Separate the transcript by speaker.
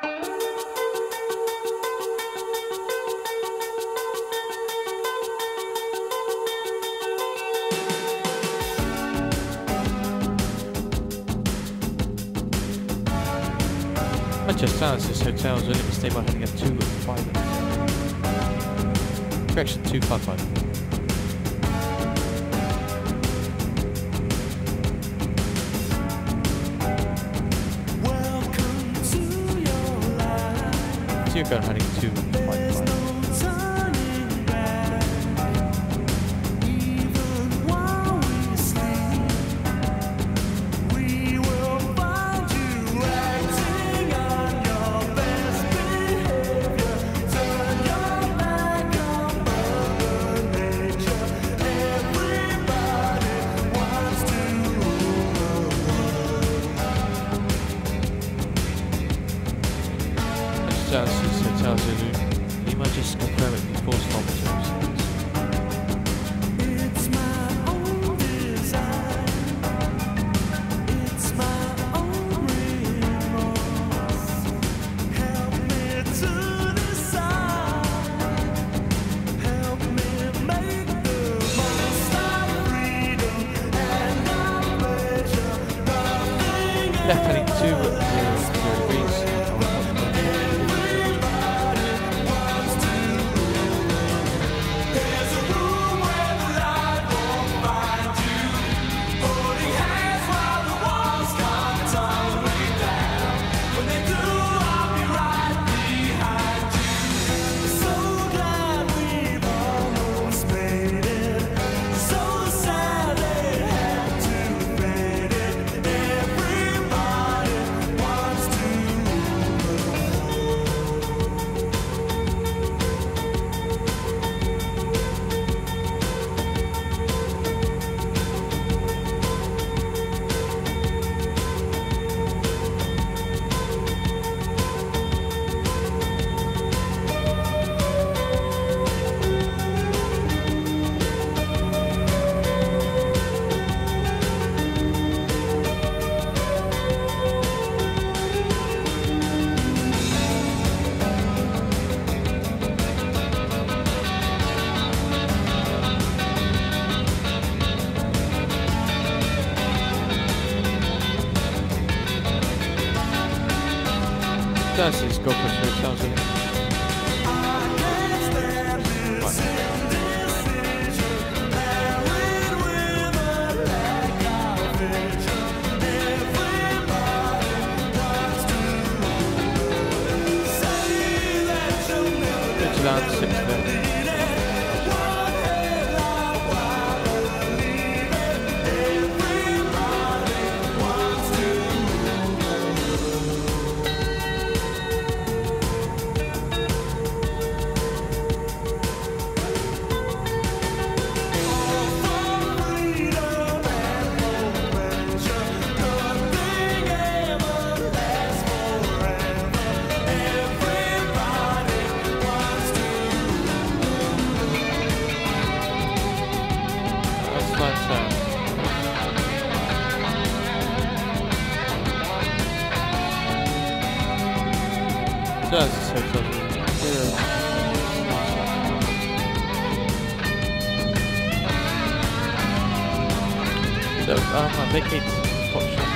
Speaker 1: Manchester Analysis Hotels are limited stay by heading at 258. Correction 255. 週から張り中もいっぱいいっ Manchester Analysis Hotels Zulu. Lima just before stop services. Left does is go 3,000. Does so so. So um, I vacate